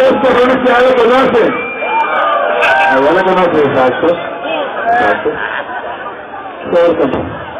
los cabrones que ya lo conocen. Ya lo conocen, exacto. Exacto. Todos Suéltame.